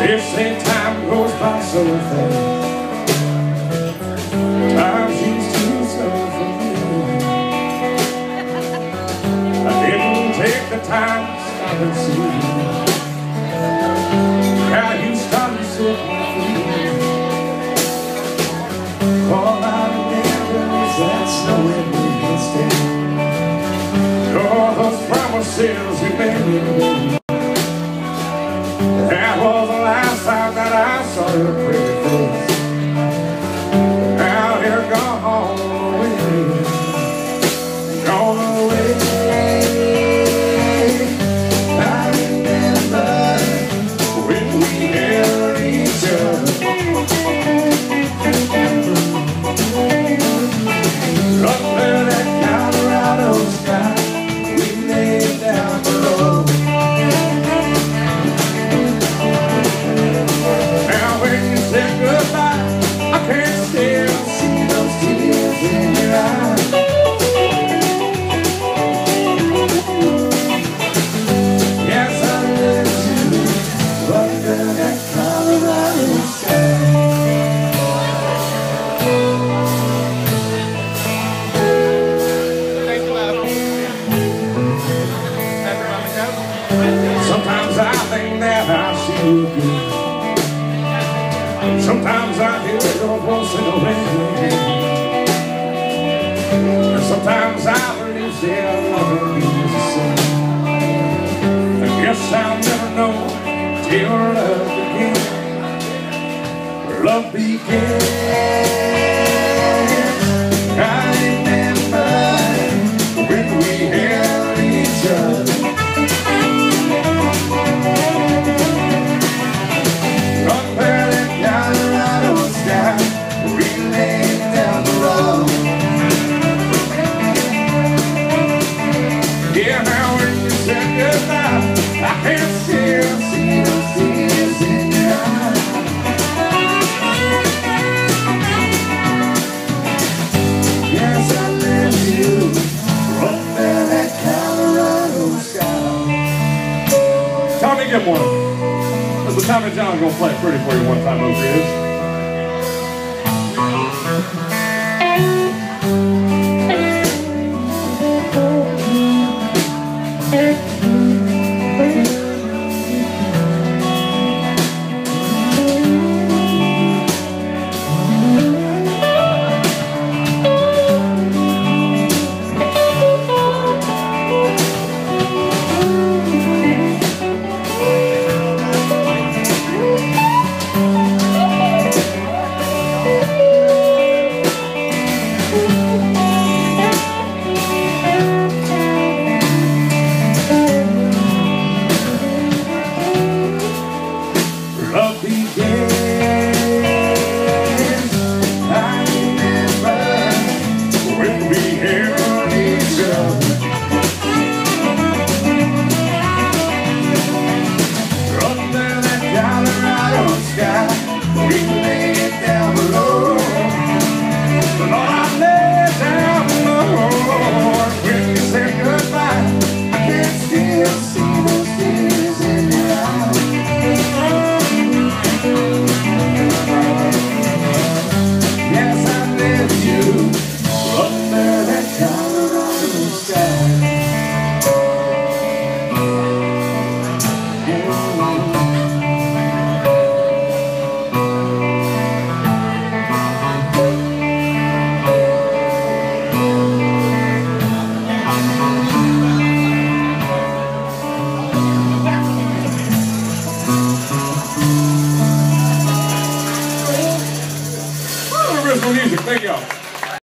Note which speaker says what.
Speaker 1: They say time goes by so fast. Time seems too slow for me I didn't take the time to stop and see. How you started setting free All I remember is that snowy instead All those promises you made Sometimes I think that I you again. Sometimes I hear your voice in the wind. And sometimes I believe that love means the same. I guess I'll never know till love begins. Love began. Tommy, get one. That's what Tommy John's gonna play it pretty for you one time over here.